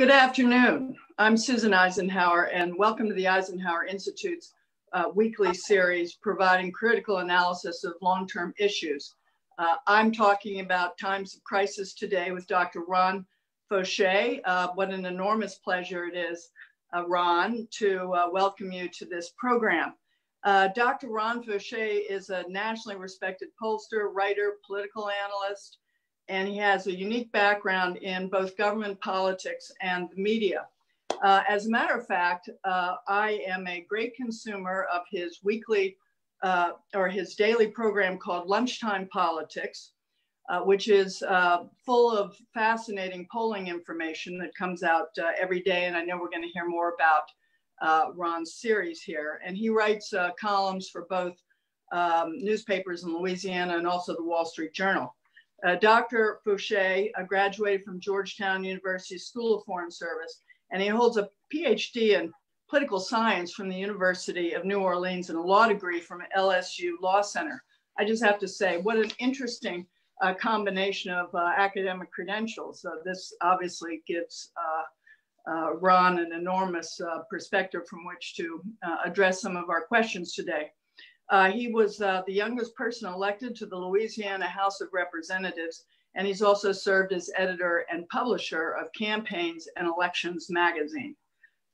Good afternoon. I'm Susan Eisenhower, and welcome to the Eisenhower Institute's uh, weekly series providing critical analysis of long term issues. Uh, I'm talking about times of crisis today with Dr. Ron Faucheux. Uh, what an enormous pleasure it is, uh, Ron, to uh, welcome you to this program. Uh, Dr. Ron Faucheux is a nationally respected pollster, writer, political analyst, and he has a unique background in both government politics and the media. Uh, as a matter of fact, uh, I am a great consumer of his weekly uh, or his daily program called Lunchtime Politics, uh, which is uh, full of fascinating polling information that comes out uh, every day. And I know we're going to hear more about Ron's series here. And he writes columns for both um, newspapers in Louisiana and also the Wall Street Journal. Uh, Dr. Faucheux uh, graduated from Georgetown University School of Foreign Service, and he holds a PhD in political science from the University of New Orleans and a law degree from LSU Law Center. I just have to say, what an interesting uh, combination of uh, academic credentials. this obviously gives uh, uh, Ron an enormous perspective from which to address some of our questions today. Uh, he was uh, the youngest person elected to the Louisiana House of Representatives, and he's also served as editor and publisher of Campaigns and Elections magazine.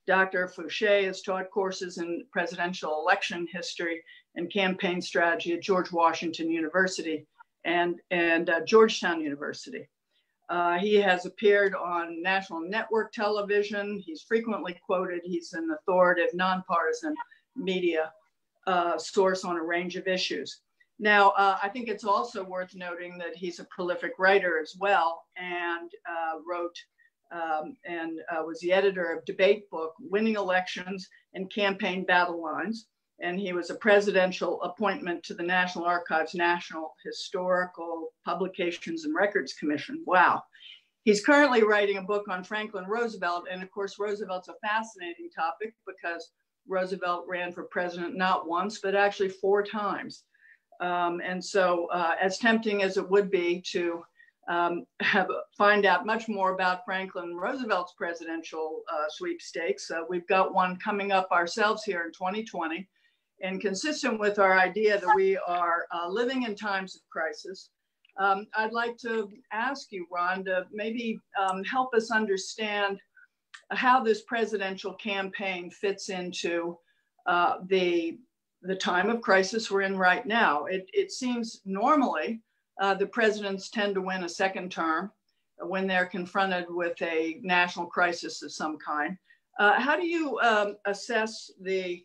Dr. Faucheux has taught courses in presidential election history and campaign strategy at George Washington University and, and uh, Georgetown University. Uh, he has appeared on national network television. He's frequently quoted. He's an authoritative, nonpartisan media uh, source on a range of issues. Now, uh, I think it's also worth noting that he's a prolific writer as well and uh, wrote um, and uh, was the editor of debate book Winning Elections and Campaign Battle Lines. And he was a presidential appointment to the National Archives National Historical Publications and Records Commission. Wow. He's currently writing a book on Franklin Roosevelt. And of course, Roosevelt's a fascinating topic because Roosevelt ran for president not once, but actually four times. Um, and so, uh, as tempting as it would be to um, have find out much more about Franklin Roosevelt's presidential uh, sweepstakes, uh, we've got one coming up ourselves here in 2020. And consistent with our idea that we are uh, living in times of crisis, um, I'd like to ask you, Ron, to maybe um, help us understand how this presidential campaign fits into uh, the the time of crisis we're in right now. It, it seems normally uh, the presidents tend to win a second term when they're confronted with a national crisis of some kind. Uh, how do you um, assess the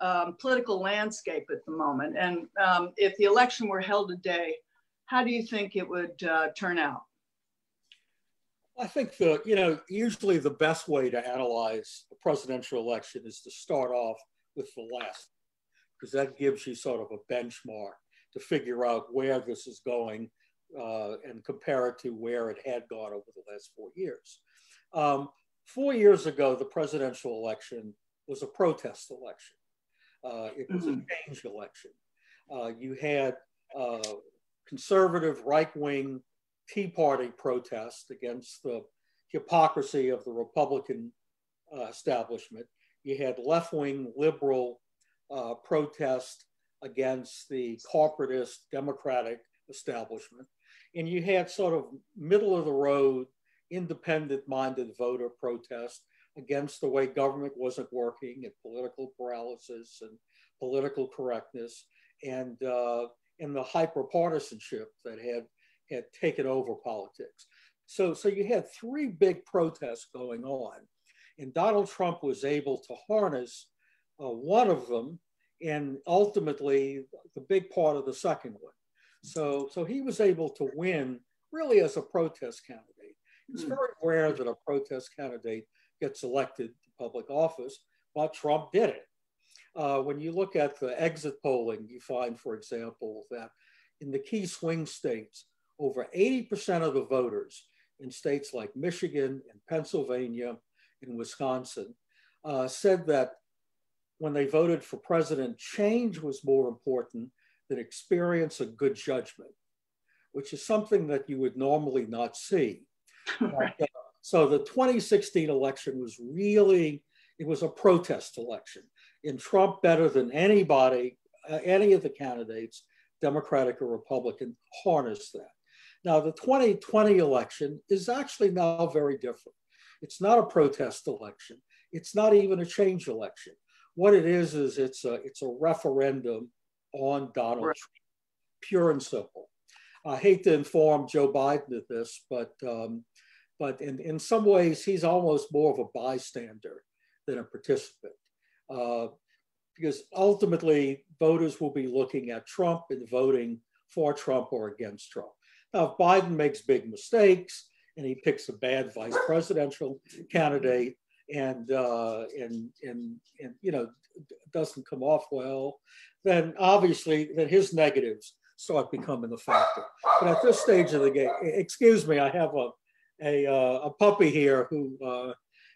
um, political landscape at the moment? And um, if the election were held today, how do you think it would uh, turn out? I think the, you know, usually the best way to analyze a presidential election is to start off with the last, because that gives you sort of a benchmark to figure out where this is going uh, and compare it to where it had gone over the last four years. Um, four years ago, the presidential election was a protest election. Uh, it was mm-hmm. a change election. Uh, you had uh, conservative right wing Tea Party protest against the hypocrisy of the Republican uh, establishment. You had left wing liberal uh, protest against the corporatist Democratic establishment. And you had sort of middle of the road, independent minded voter protest against the way government wasn't working and political paralysis and political correctness and, uh, and the hyper partisanship that had had taken over politics. So, so you had three big protests going on, and Donald Trump was able to harness uh, one of them, and ultimately the big part of the second one. So, so he was able to win really as a protest candidate. It's hmm. very rare that a protest candidate gets elected to public office, but Trump did it. Uh, when you look at the exit polling, you find, for example, that in the key swing states, over 80% of the voters in states like Michigan and Pennsylvania and Wisconsin uh, said that when they voted for president, change was more important than experience of good judgment, which is something that you would normally not see. But, uh, So the 2016 election was really, it was a protest election. In Trump, better than anybody, uh, any of the candidates, Democratic or Republican, harnessed that. Now, the 2020 election is actually now very different. It's not a protest election. It's not even a change election. What it is is it's a it's a referendum on Donald right. Trump, pure and simple. I hate to inform Joe Biden of this, but um, but in, in some ways he's almost more of a bystander than a participant. Uh, because ultimately voters will be looking at Trump and voting for Trump or against Trump. Now, if Biden makes big mistakes and he picks a bad vice presidential candidate and uh, and and and you know doesn't come off well, then obviously then his negatives start becoming a factor. But at this stage of the game, excuse me, I have a a, uh, a puppy here who uh,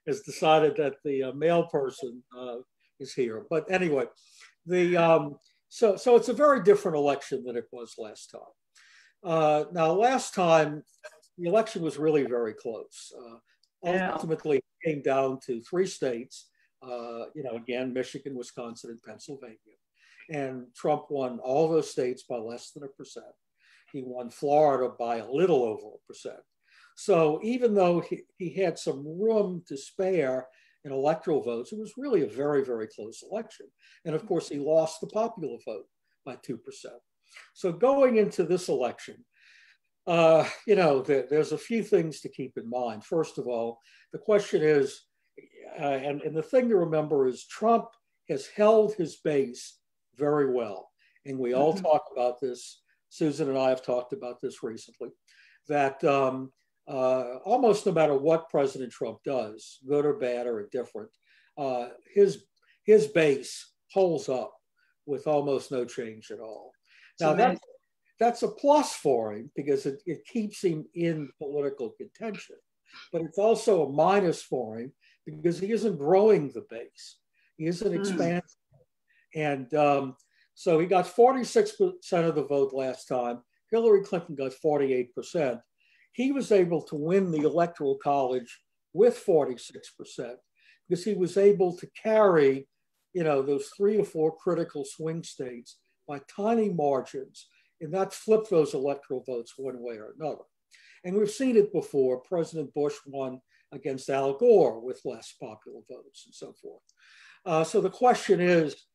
has decided that the uh, male person uh, is here. But anyway, the um, so so it's a very different election than it was last time. Uh, now, last time the election was really very close. Uh, yeah. Ultimately, came down to three states. you know, again, Michigan, Wisconsin, and Pennsylvania. And Trump won all those states by less than a percent. He won Florida by a little over a percent. So even though he, he had some room to spare in electoral votes, it was really a very, very close election. And of course, he lost the popular vote by 2%. So going into this election, uh, you know, the, there's a few things to keep in mind. First of all, the question is, uh, and, and the thing to remember is Trump has held his base very well. And we all mm-hmm. talk about this. Susan and I have talked about this recently, that um, uh, almost no matter what President Trump does, good or bad or indifferent, uh, his, his base holds up with almost no change at all. Now, so that's, that's a plus for him because it, it keeps him in political contention, but it's also a minus for him because he isn't growing the base, he isn't mm. expanding. And um, so he got 46% of the vote last time. Hillary Clinton got 48%. He was able to win the Electoral College with 46% because he was able to carry, you know, those three or four critical swing states by tiny margins and not flip those electoral votes one way or another. And we've seen it before. President Bush won against Al Gore with less popular votes and so forth. Uh, so the question is,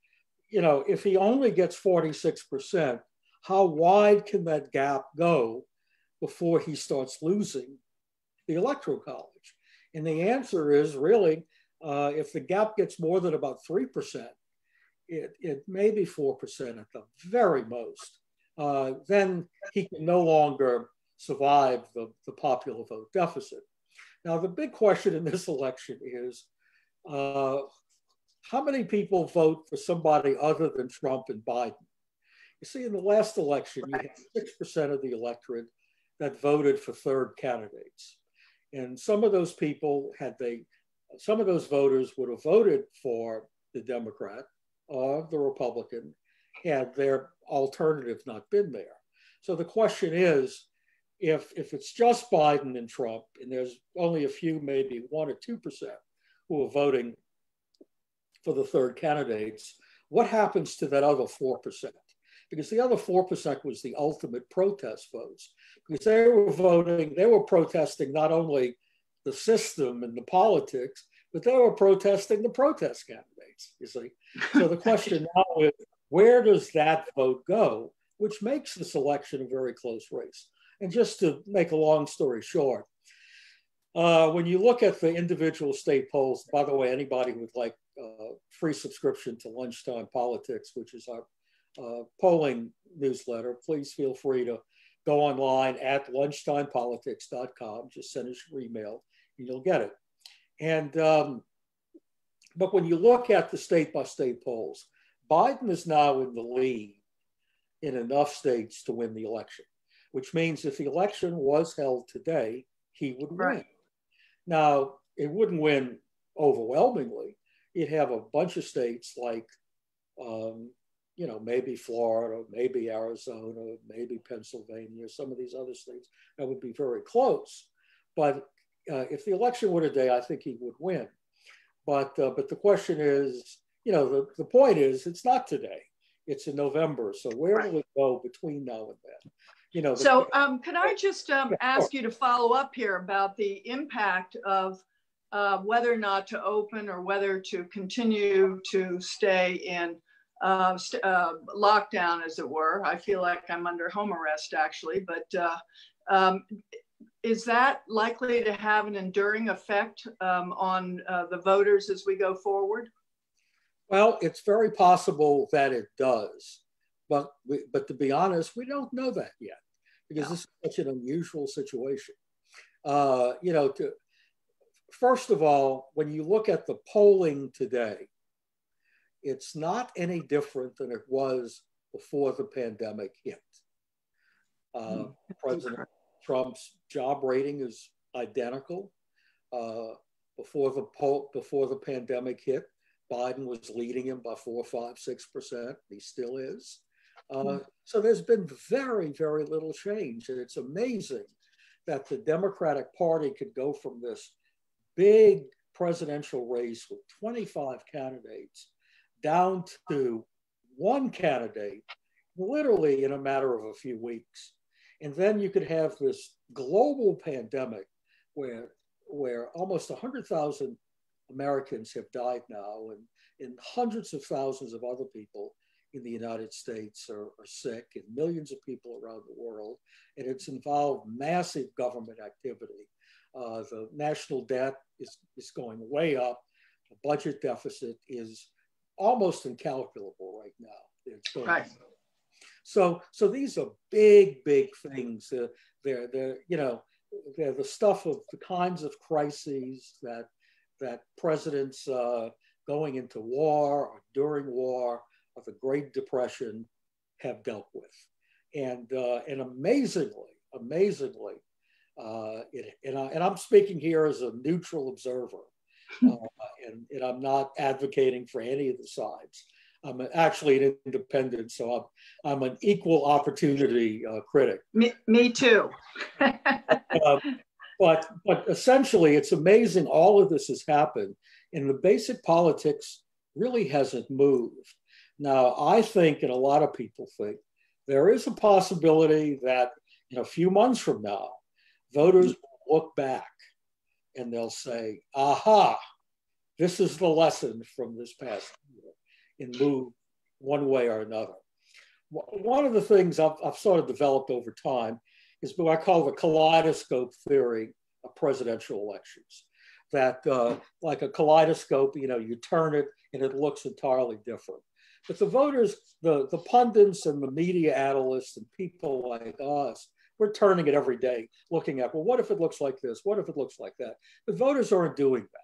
you know, if he only gets 46%, how wide can that gap go before he starts losing the electoral college? And the answer is really, uh, if the gap gets more than about 3%, it, it may be 4% at the very most. Uh, then he can no longer survive the, the popular vote deficit. Now, the big question in this election is uh, how many people vote for somebody other than Trump and Biden? You see, in the last election, you had 6% of the electorate that voted for third candidates. And some of those people had they, some of those voters would have voted for the Democrat or the Republican had their alternative not been there. So the question is, if, if it's just Biden and Trump, and there's only a few, maybe one or 2% who are voting for the third candidates, what happens to that other 4%? Because the other 4% was the ultimate protest votes. Because they were voting, they were protesting not only the system and the politics, but they were protesting the protest candidates, you see. So the question now is where does that vote go? Which makes this election a very close race. And just to make a long story short, uh, when you look at the individual state polls, by the way, anybody would like uh, free subscription to Lunchtime Politics, which is our uh, polling newsletter, please feel free to go online at lunchtimepolitics.com. Just send us your email and you'll get it. And um, but when you look at the state by state polls, Biden is now in the lead in enough states to win the election, which means if the election was held today, he would win. Now, it wouldn't win overwhelmingly, you'd have a bunch of states like, um, you know, maybe Florida, maybe Arizona, maybe Pennsylvania, some of these other states that would be very close. But uh, if the election were today, I think he would win. But uh, but the question is, you know, the, the point is, it's not today. It's in November. So where right. will it go between now and then? You know. So um, could I just um, ask you to follow up here about the impact of uh, whether or not to open or whether to continue to stay in uh, st- uh, lockdown, as it were. I feel like I'm under home arrest actually, but uh, um, is that likely to have an enduring effect um, on uh, the voters as we go forward? Well, it's very possible that it does, but we, but to be honest, we don't know that yet because no. this is such an unusual situation. Uh, you know, to, first of all, when you look at the polling today, it's not any different than it was before the pandemic hit. Uh, mm, President Trump's job rating is identical. Uh, before the poll, before the pandemic hit, Biden was leading him by four, five, six percent. He still is. Uh, mm. So there's been very, very little change, and it's amazing that the Democratic Party could go from this big presidential race with 25 candidates down to one candidate literally in a matter of a few weeks. And then you could have this global pandemic where, where almost 100,000 Americans have died now, and, and hundreds of thousands of other people in the United States are, are, sick, and millions of people around the world. And it's involved massive government activity. Uh, the national debt is, is going way up. The budget deficit is almost incalculable right now. right. So, so these are big, big things. Uh, they're, they're, you know, they're the stuff of the kinds of crises that that presidents uh, going into war or during war or the Great Depression have dealt with, and uh, and amazingly, amazingly, uh, it, and, I, and I'm speaking here as a neutral observer, uh, and, and I'm not advocating for any of the sides. I'm actually an independent, so I'm, I'm an equal opportunity uh, critic. Me, me too. uh, but, but essentially, it's amazing all of this has happened, and the basic politics really hasn't moved. Now, I think, and a lot of people think, there is a possibility that in a few months from now, voters will look back and they'll say, aha, this is the lesson from this past and move one way or another. One of the things I've, I've sort of developed over time is what I call the kaleidoscope theory of presidential elections. That, uh, like a kaleidoscope, you know, you turn it and it looks entirely different. But the voters, the, the pundits and the media analysts and people like us, we're turning it every day, looking at, well, what if it looks like this? What if it looks like that? The voters aren't doing that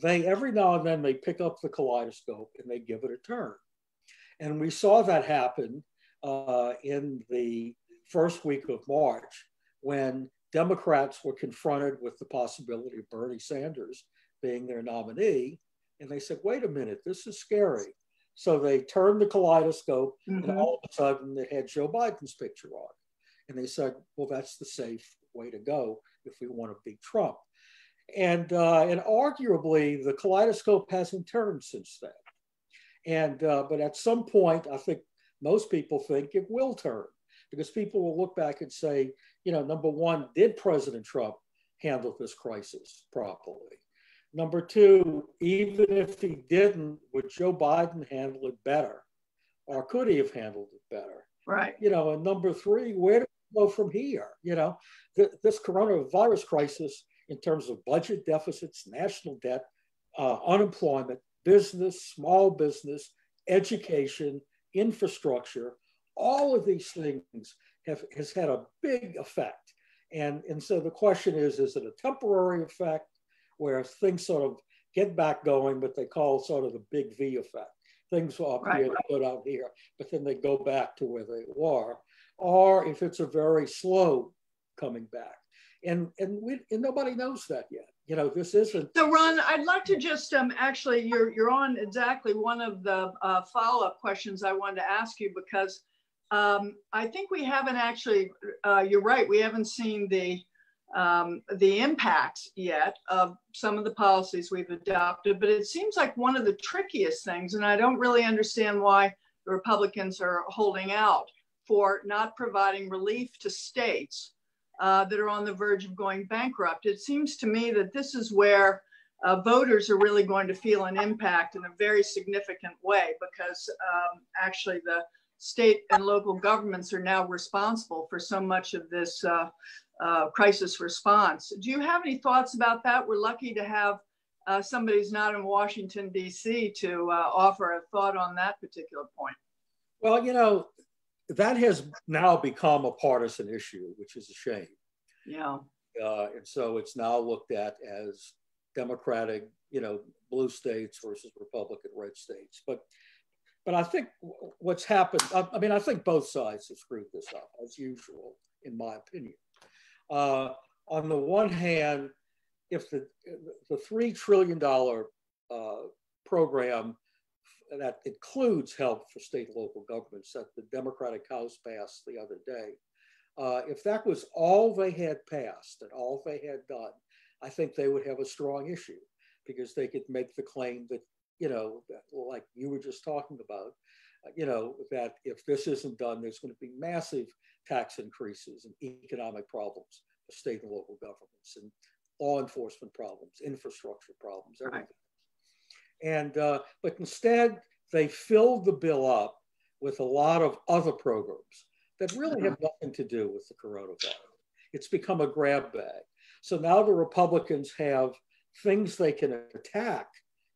they every now and then they pick up the kaleidoscope and they give it a turn. And we saw that happen uh, in the first week of March when Democrats were confronted with the possibility of Bernie Sanders being their nominee. And they said, wait a minute, this is scary. So they turned the kaleidoscope mm-hmm. and all of a sudden it had Joe Biden's picture on it. And they said, well, that's the safe way to go if we want to beat Trump. And, uh, and arguably, the kaleidoscope hasn't turned since then. And, uh, but at some point, I think most people think it will turn because people will look back and say, you know, number one, did President Trump handle this crisis properly? Number two, even if he didn't, would Joe Biden handle it better? Or could he have handled it better? Right. You know, and number three, where do we go from here? You know, th- this coronavirus crisis in terms of budget deficits, national debt, uh, unemployment, business, small business, education, infrastructure, all of these things have has had a big effect. And, and so the question is, is it a temporary effect where things sort of get back going, but they call sort of the big V effect. Things are up right. here, good out here, but then they go back to where they were. Or if it's a very slow coming back and and we and nobody knows that yet. You know this isn't so ron i'd like to just um actually you're you're on exactly one of the uh, follow-up questions i wanted to ask you because um, i think we haven't actually uh, you're right we haven't seen the um, the impacts yet of some of the policies we've adopted, but it seems like one of the trickiest things, and I don't really understand why the Republicans are holding out for not providing relief to states uh, that are on the verge of going bankrupt. It seems to me that this is where uh, voters are really going to feel an impact in a very significant way because um, actually the state and local governments are now responsible for so much of this uh, uh, crisis response. Do you have any thoughts about that? We're lucky to have uh, somebody who's not in Washington, D.C. to uh, offer a thought on that particular point. Well, you know, that has now become a partisan issue, which is a shame. Yeah. Uh, and so it's now looked at as Democratic, you know, blue states versus Republican red states. But but I think what's happened, I, I mean, I think both sides have screwed this up as usual, in my opinion. Uh, on the one hand, if the, the $3 trillion uh, program that includes help for state and local governments that the Democratic House passed the other day, uh, if that was all they had passed and all they had done, I think they would have a strong issue because they could make the claim that, you know, that, like you were just talking about, uh, you know, that if this isn't done, there's going to be massive tax increases and economic problems for state and local governments and law enforcement problems, infrastructure problems, everything. Right. And uh, but instead, they filled the bill up with a lot of other programs that really have uh-huh. nothing to do with the coronavirus. It's become a grab bag. So now the Republicans have things they can attack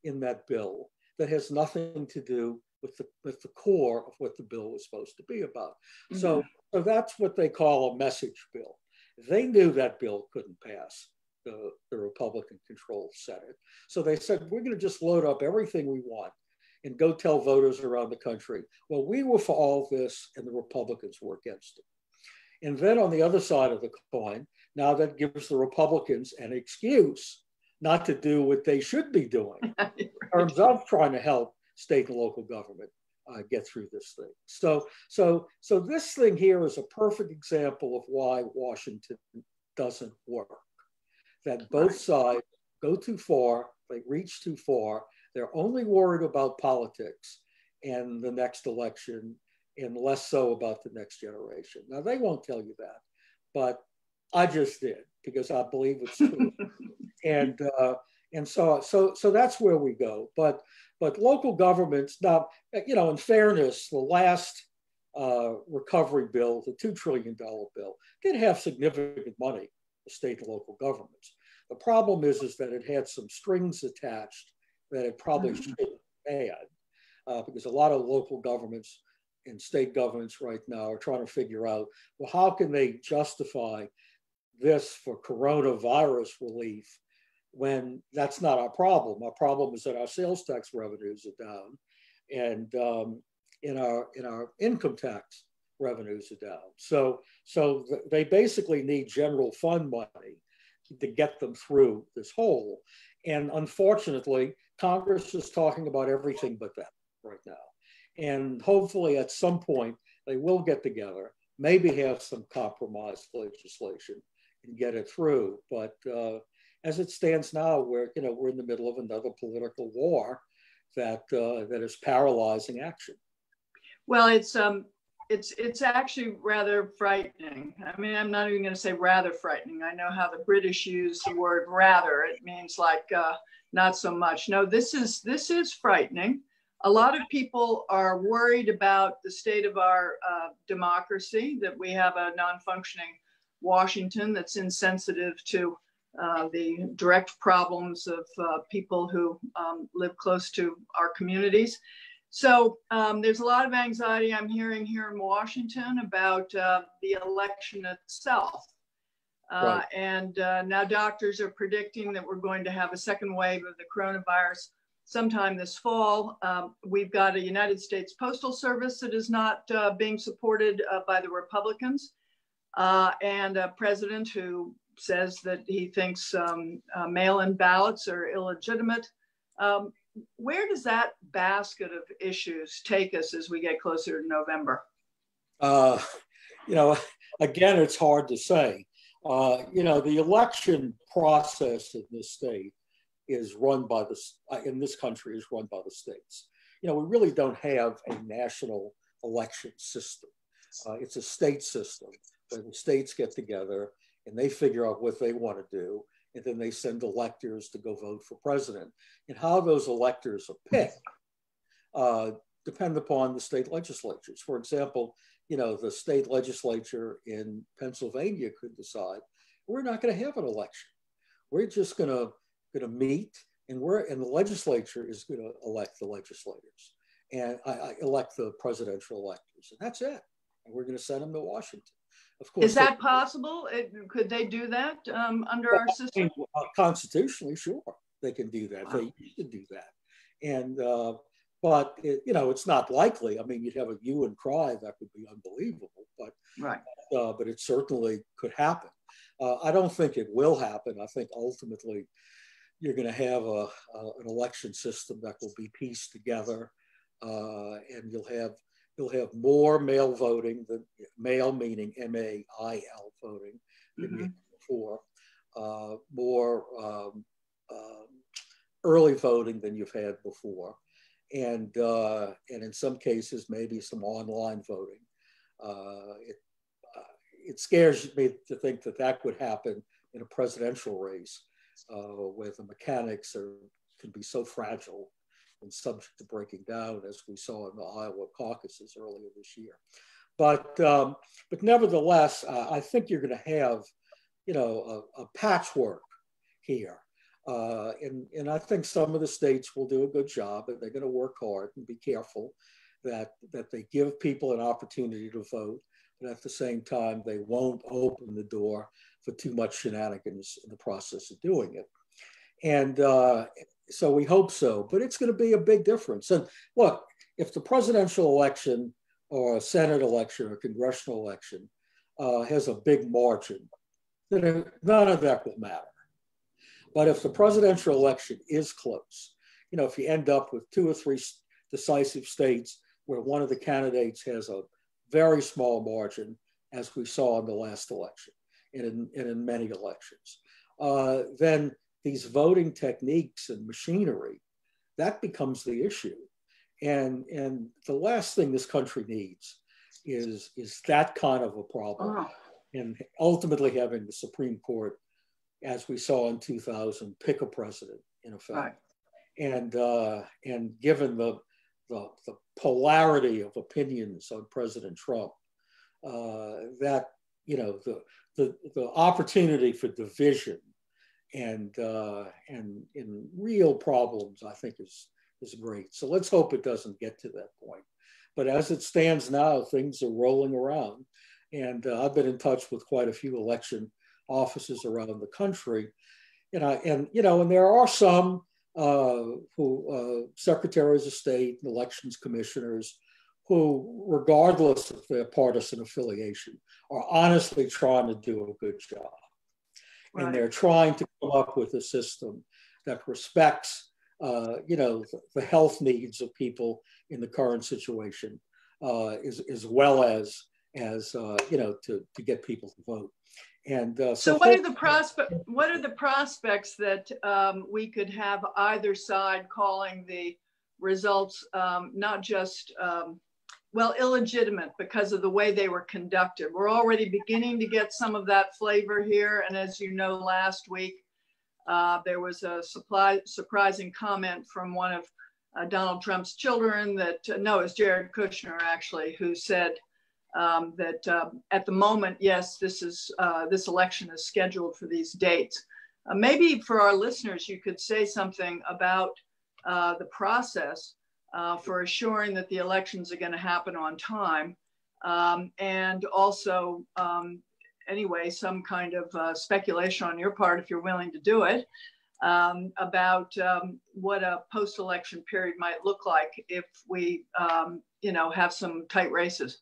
in that bill that has nothing to do with the, with the core of what the bill was supposed to be about. Mm-hmm. So, so that's what they call a message bill. They knew that bill couldn't pass the, the Republican controlled Senate. So they said, we're going to just load up everything we want and go tell voters around the country, well, we were for all this and the Republicans were against it. And then on the other side of the coin, now that gives the Republicans an excuse not to do what they should be doing right. in terms of trying to help state and local government uh, get through this thing. So, so, so this thing here is a perfect example of why Washington doesn't work. That both sides go too far, they reach too far. They're only worried about politics and the next election, and less so about the next generation. Now they won't tell you that, but I just did because I believe it's true. and uh, and so so so that's where we go. But but local governments now, you know, in fairness, the last uh, recovery bill, the two trillion dollar bill, did have significant money for state and local governments. The problem is is that it had some strings attached that it probably mm-hmm. shouldn't have had, uh, because a lot of local governments and state governments right now are trying to figure out, well, how can they justify this for coronavirus relief when that's not our problem. Our problem is that our sales tax revenues are down, and um, in our in our income tax revenues are down. So so th- they basically need general fund money to get them through this hole. And unfortunately, Congress is talking about everything but that right now. And hopefully, at some point, they will get together, maybe have some compromise legislation and get it through. But uh, as it stands now, we're you know we're in the middle of another political war that uh, that is paralyzing action. Well, it's um, it's it's actually rather frightening. I mean, I'm not even going to say rather frightening. I know how the British use the word rather. It means like uh, not so much. No, this is this is frightening. A lot of people are worried about the state of our uh, democracy, that we have a non-functioning Washington that's insensitive to uh, the direct problems of uh, people who um, live close to our communities. So um, there's a lot of anxiety I'm hearing here in Washington about uh, the election itself. Uh, right. And uh, now doctors are predicting that we're going to have a second wave of the coronavirus sometime this fall. Um, we've got a United States Postal Service that is not uh, being supported by the Republicans uh, and a president who says that he thinks um, uh, mail-in ballots are illegitimate. Um, where does that basket of issues take us as we get closer to November? Uh, you know, again, it's hard to say. Uh, you know, the election process in this state is run by the, uh, in this country is run by the states. You know, we really don't have a national election system. Uh, it's a state system where the states get together and they figure out what they want to do. And then they send electors to go vote for president. And how those electors are picked uh, depend upon the state legislatures. For example, you know, the state legislature in Pennsylvania could decide we're not going to have an election. We're just going to going to meet, and we're and the legislature is going to elect the legislators and I, I elect the presidential electors, and that's it. And we're going to send them to Washington. Of course, is that possible? Could they do that um, under well, our system? Uh, constitutionally, sure, they can do that. Wow. They can do that, and uh, but it, you know, it's not likely. I mean, you'd have a hue and cry that would be unbelievable, but right. Uh, but it certainly could happen. Uh, I don't think it will happen. I think ultimately you're going to have a, a, an election system that will be pieced together, uh, and you'll have you'll have more mail voting than mail meaning M-A-I-L voting than mm-hmm. before, uh, more um, um, early voting than you've had before, and uh, and in some cases maybe some online voting. Uh, it uh, it scares me to think that that would happen in a presidential race uh, where the mechanics are can be so fragile and subject to breaking down, as we saw in the Iowa caucuses earlier this year. But um, but nevertheless, uh, I think you're going to have, you know, a, a patchwork here, uh, and and I think some of the states will do a good job, and they're going to work hard and be careful that that they give people an opportunity to vote, but at the same time they won't open the door for too much shenanigans in the process of doing it. And uh, so we hope so, but it's going to be a big difference. And look, if the presidential election or a Senate election or congressional election uh, has a big margin, then none of that will matter. But if the presidential election is close, you know, if you end up with two or three decisive states where one of the candidates has a very small margin, as we saw in the last election and in, and in many elections, uh, then these voting techniques and machinery, that becomes the issue. And, and the last thing this country needs is, is that kind of a problem. Oh. And ultimately having the Supreme Court, as we saw in 2000, pick a president in effect. Right. And, uh, and given the, the, the, polarity of opinions on President Trump, uh, that, you know, the, the, the opportunity for division and uh, and in real problems, I think is is great. So let's hope it doesn't get to that point. But as it stands now, things are rolling around, and uh, I've been in touch with quite a few election offices around the country, and I and you know, and there are some uh, who uh, secretaries of state, elections commissioners, who, regardless of their partisan affiliation, are honestly trying to do a good job. Right. And they're trying to come up with a system that respects, uh, you know, the, the, health needs of people in the current situation, uh, as, as well as, as uh, you know, to, to get people to vote. And uh, so, so, what are the prospect? What are the prospects that um, we could have either side calling the results um, not just um, well, illegitimate because of the way they were conducted. We're already beginning to get some of that flavor here. And as you know, last week, uh, there was a supply, surprising comment from one of uh, Donald Trump's children that, uh, no, it's Jared Kushner actually, who said um, that um, at the moment, yes, this is uh, this election is scheduled for these dates. Uh, maybe for our listeners, you could say something about uh, the process uh, for assuring that the elections are going to happen on time. Um, and also, um, anyway, some kind of uh, speculation on your part, if you're willing to do it, um, about um, what a post-election period might look like if we, um, you know, have some tight races.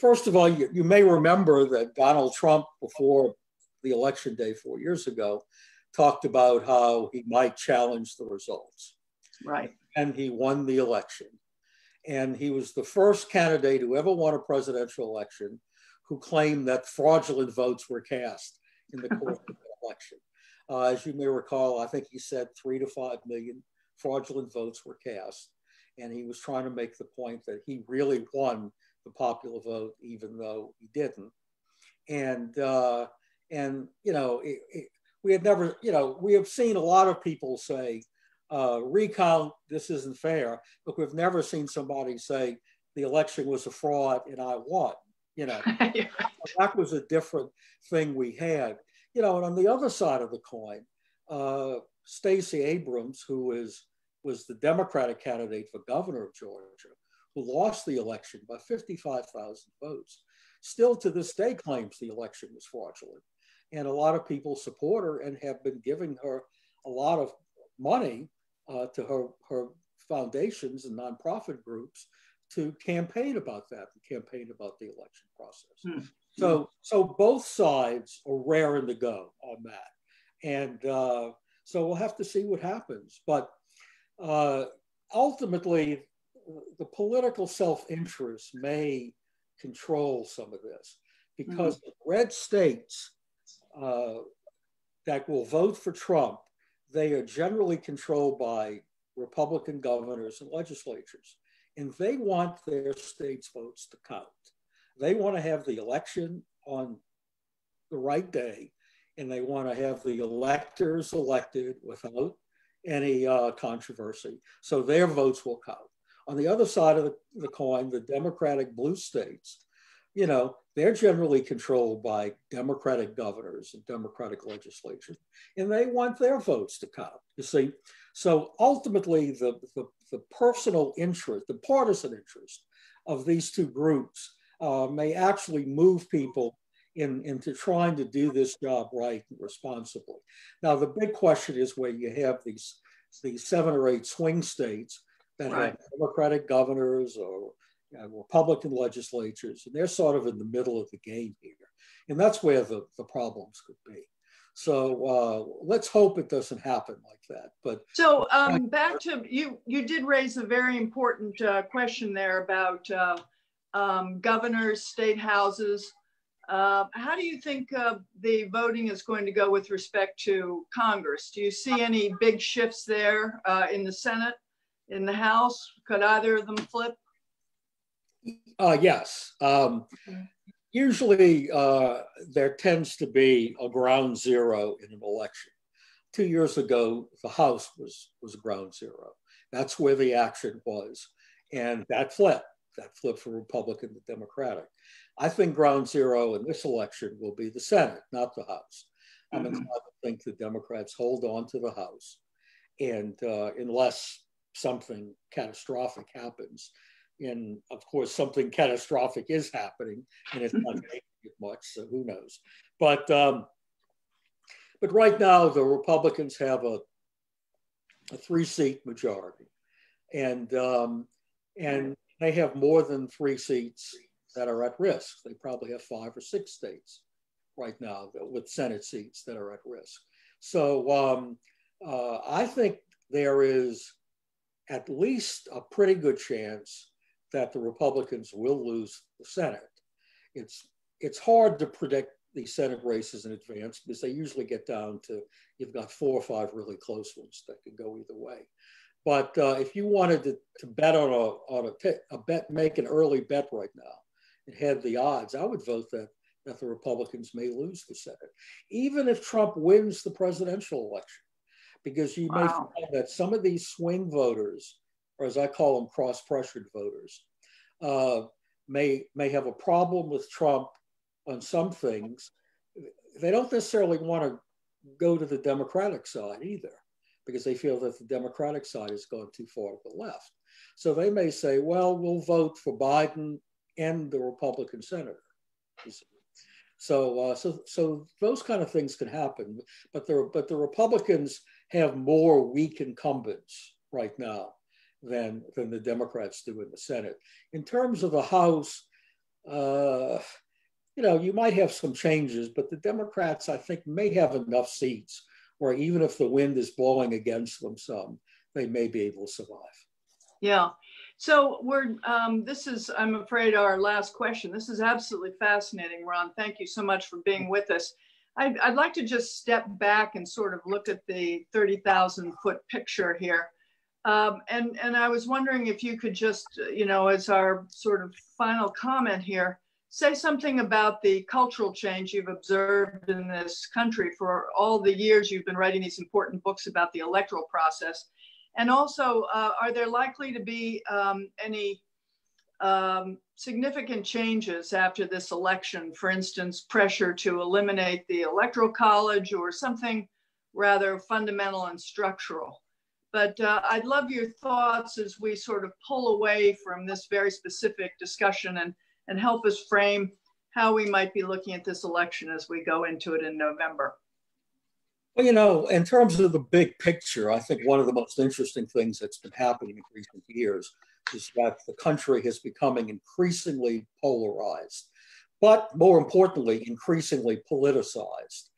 First of all, you, you may remember that Donald Trump, before the election day four years ago, talked about how he might challenge the results. Right and he won the election. And he was the first candidate who ever won a presidential election who claimed that fraudulent votes were cast in the course of the election. Uh, as you may recall, I think he said three to five million fraudulent votes were cast. And he was trying to make the point that he really won the popular vote, even though he didn't. And, uh, and you know, it, it, we had never, you know, we have seen a lot of people say, uh, recount, this isn't fair, but we've never seen somebody say the election was a fraud and I won. You know, that was a different thing we had. You know, and on the other side of the coin, uh, Stacey Abrams, who is was the Democratic candidate for governor of Georgia, who lost the election by 55,000 votes, still to this day claims the election was fraudulent. And a lot of people support her and have been giving her a lot of money uh, to her, her foundations and nonprofit groups to campaign about that, to campaign about the election process. Hmm. So, so both sides are raring to go on that, and uh, so we'll have to see what happens. But uh, ultimately, the political self-interest may control some of this because mm-hmm. red states uh, that will vote for Trump, they are generally controlled by Republican governors and legislatures and they want their state's votes to count. They want to have the election on the right day, and they want to have the electors elected without any uh, controversy. So their votes will count. On the other side of the, the coin, the Democratic blue states, you know, they're generally controlled by Democratic governors and Democratic legislatures, and they want their votes to count. You see, so ultimately, the, the, the personal interest, the partisan interest of these two groups uh, may actually move people in, into trying to do this job right and responsibly. Now, the big question is where you have these, these seven or eight swing states that right. have Democratic governors or know, Republican legislatures, and they're sort of in the middle of the game here. And that's where the, the problems could be. So uh, let's hope it doesn't happen like that. But so um, back to you, you did raise a very important uh, question there about uh, um, governors, state houses. Uh, how do you think uh, the voting is going to go with respect to Congress? Do you see any big shifts there uh, in the Senate, in the House? Could either of them flip? Yes. Um, usually uh, there tends to be a ground zero in an election. Two years ago, the House was, was ground zero. That's where the action was. And that flipped. That flipped from Republican to Democratic. I think ground zero in this election will be the Senate, not the House. I'm inclined to think the Democrats hold on to the House. And uh, unless something catastrophic happens, and of course something catastrophic is happening and it's not making it much so who knows? But um, but right now the republicans have a, a three seat majority. And um, and they have more than three seats that are at risk. They probably have five or six states right now with senate seats that are at risk. So um, uh, i think there is at least a pretty good chance that the Republicans will lose the Senate. It's it's hard to predict these Senate races in advance because they usually get down to you've got four or five really close ones that can go either way. But uh, if you wanted to, to bet on a on a, a bet, make an early bet right now, and had the odds, I would vote that that the Republicans may lose the Senate, even if Trump wins the presidential election, because you wow. may find that some of these swing voters or as I call them, cross-pressured voters, uh, may may have a problem with Trump on some things. They don't necessarily want to go to the Democratic side either, because they feel that the Democratic side has gone too far to the left. So they may say, "Well, we'll vote for Biden and the Republican senator." So, uh, so, so those kind of things can happen, but the but the Republicans have more weak incumbents right now than, than the Democrats do in the Senate. In terms of the House, uh, you know, you might have some changes, but the Democrats, I think, may have enough seats where even if the wind is blowing against them some, they may be able to survive. Yeah. So we're, um, this is, I'm afraid, our last question. This is absolutely fascinating, Ron. Thank you so much for being with us. I'd, I'd like to just step back and sort of look at the 30,000 foot picture here. Um, and, and I was wondering if you could just, you know, as our sort of final comment here, say something about the cultural change you've observed in this country for all the years you've been writing these important books about the electoral process and also, uh, are there likely to be um, any um, significant changes after this election? For instance, pressure to eliminate the electoral college or something rather fundamental and structural. But uh, I'd love your thoughts as we sort of pull away from this very specific discussion and, and help us frame how we might be looking at this election as we go into it in November. Well, you know, in terms of the big picture, I think one of the most interesting things that's been happening in recent years is that the country is becoming increasingly polarized, but more importantly, increasingly politicized.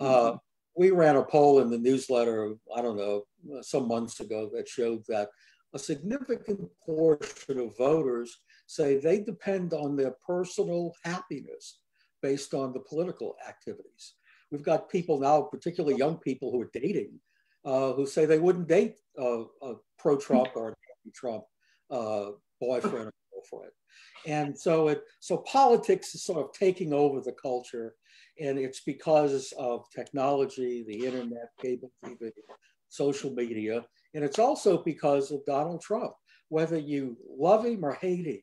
Uh, we ran a poll in the newsletter, I don't know, some months ago that showed that a significant portion of voters say they depend on their personal happiness based on the political activities. We've got people now, particularly young people who are dating, uh, who say they wouldn't date a, a pro-Trump or Trump uh, boyfriend or girlfriend. And so it so politics is sort of taking over the culture, and it's because of technology, the internet, cable TV, social media, and it's also because of Donald Trump. Whether you love him or hate him,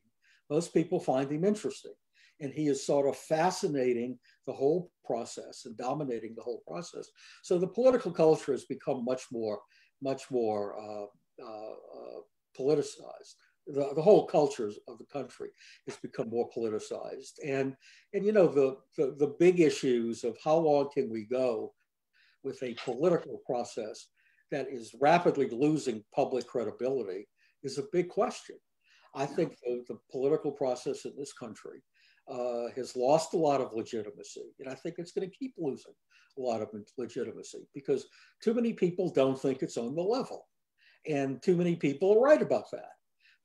most people find him interesting and he is sort of fascinating the whole process and dominating the whole process. So the political culture has become much more, much more uh, uh, uh, politicized. The, the whole culture of the country has become more politicized. And, and you know, the, the, the big issues of how long can we go with a political process that is rapidly losing public credibility is a big question. I think the, the political process in this country uh, has lost a lot of legitimacy. And I think it's going to keep losing a lot of legitimacy because too many people don't think it's on the level. And too many people are right about that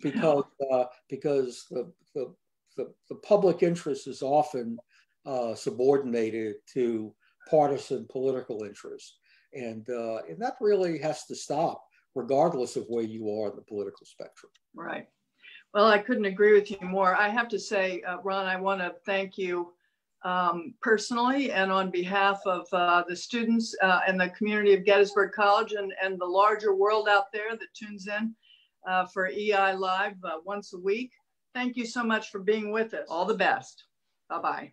because, uh, because the, the, the, the, public interest is often uh, subordinated to partisan political interests. And, uh, and that really has to stop regardless of where you are in the political spectrum. Right. Well, I couldn't agree with you more. I have to say, uh, Ron, I want to thank you um, personally and on behalf of uh, the students uh, and the community of Gettysburg College and, and the larger world out there that tunes in uh, for EI Live uh, once a week. Thank you so much for being with us. All the best. Bye-bye.